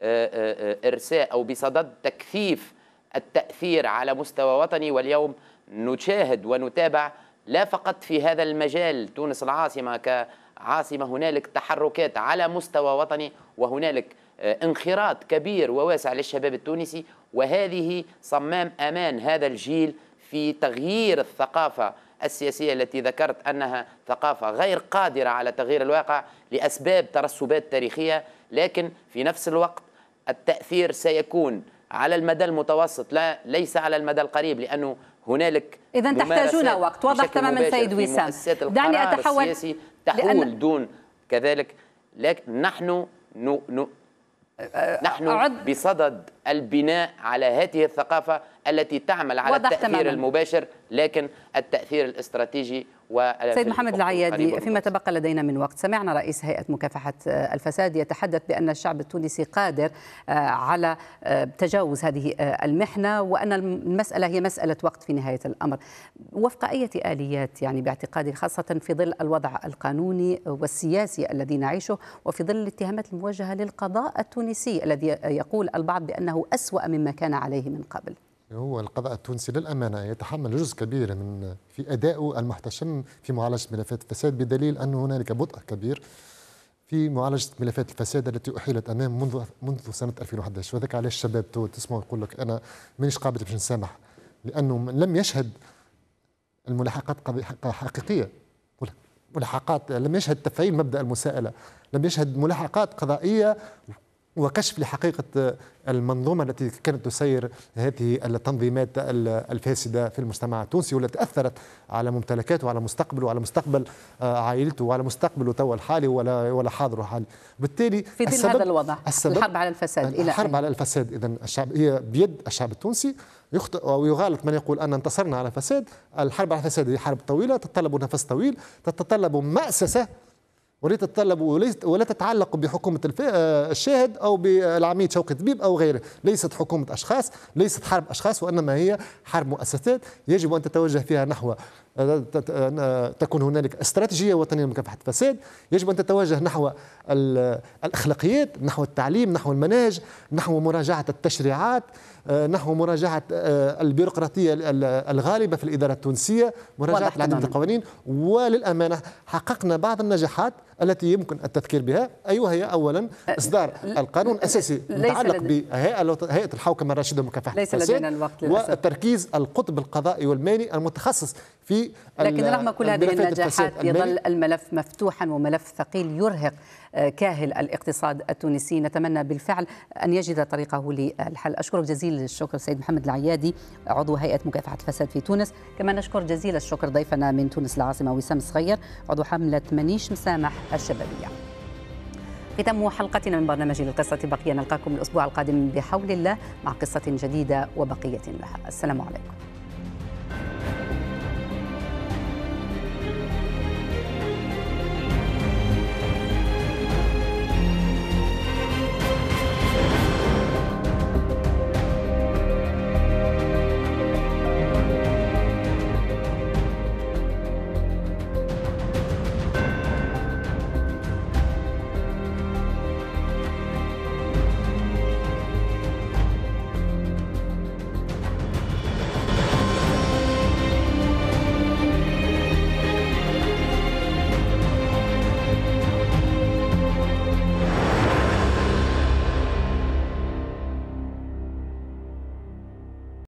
آه، إرساء أو بصدد تكثيف التأثير على مستوى وطني واليوم نشاهد ونتابع لا فقط في هذا المجال تونس العاصمة كعاصمة هنالك تحركات على مستوى وطني وهنالك آه، انخراط كبير وواسع للشباب التونسي وهذه صمام أمان هذا الجيل في تغيير الثقافة السياسية التي ذكرت أنها ثقافة غير قادرة على تغيير الواقع لأسباب ترسبات تاريخية لكن في نفس الوقت التأثير سيكون على المدى المتوسط لا ليس على المدى القريب لأنه هنالك
إذا تحتاجون وقت. واضح تماما سيد وسام.
دعني أتحول تحول لأن... دون كذلك. لكن نحن ن... ن... نحن أعد... بصدد البناء على هذه الثقافة التي تعمل على التأثير تماماً. المباشر لكن التأثير الاستراتيجي
سيد محمد العيادي فيما تبقى لدينا من وقت سمعنا رئيس هيئة مكافحة الفساد يتحدث بأن الشعب التونسي قادر آه، على آه، تجاوز هذه آه، المحنة وأن المسألة هي مسألة وقت في نهاية الأمر وفق أي آليات يعني باعتقادي خاصة في ظل الوضع القانوني والسياسي الذي نعيشه وفي ظل الاتهامات الموجهة للقضاء التونسي الذي يقول البعض بأنه أسوأ مما كان عليه من قبل.
هو القضاء التونسي للأمانة يتحمل جزء كبير من في أدائه المحتشم في معالجة ملفات الفساد بدليل أن هنالك بطء كبير في معالجة ملفات الفساد التي أحيلت أمام منذ منذ سنة 2011 وذاك علاش الشباب تو تسمعوا يقول لك أنا مانيش قابل باش نسامح؟ لأنه لم يشهد الملاحقات حقيقية. ملاحقات لم يشهد تفعيل مبدأ المساءلة. لم يشهد ملاحقات قضائية وكشف لحقيقة المنظومة التي كانت تسير هذه التنظيمات الفاسدة في المجتمع التونسي والتي أثرت على ممتلكاته وعلى مستقبله وعلى مستقبل آه، عائلته وعلى مستقبله توا الحالي ولا ولا حاضره الحالي
بالتالي في ظل هذا الوضع الحرب على الفساد
إلى الحرب على الفساد. إذا الشعب هي بيد الشعب التونسي يخطئ أو يغالط من يقول أن انتصرنا على الفساد. الحرب على الفساد هي حرب طويلة تتطلب نفس طويل تتطلب مأسسة ولا تتطلب ولا تتعلق بحكومة آه، الشاهد أو بالعميد شوقي طبيب أو غيره. ليست حكومة أشخاص ليست حرب أشخاص وإنما هي حرب مؤسسات يجب أن تتوجه فيها نحو تكون هنالك استراتيجية وطنية لمكافحة الفساد. يجب أن تتوجه نحو الأخلاقيات نحو التعليم نحو المناهج نحو مراجعة التشريعات نحو مراجعة البيروقراطية الغالبة في الإدارة التونسية مراجعة العديد من القوانين وللأمانة حققنا بعض النجاحات التي يمكن التذكير بها أيها هي أولا إصدار القانون الأساسي المتعلق بهيئة الحوكمة الراشدة ومكافحة
ليس لدينا الوقت للأسف.
والتركيز القطب القضائي والمالي المتخصص في
لكن رغم كل هذه النجاحات يظل الملف مفتوحا وملف ثقيل يرهق كاهل الاقتصاد التونسي. نتمنى بالفعل أن يجد طريقه للحل. أشكرك جزيل الشكر سيد محمد العيادي عضو هيئة مكافحة الفساد في تونس. كما نشكر جزيل الشكر ضيفنا من تونس العاصمة وسام صغير عضو حملة منيش مسامح الشبابية. ختام حلقتنا من برنامج القصة بقية. نلقاكم الأسبوع القادم بحول الله مع قصة جديدة وبقية لها. السلام عليكم.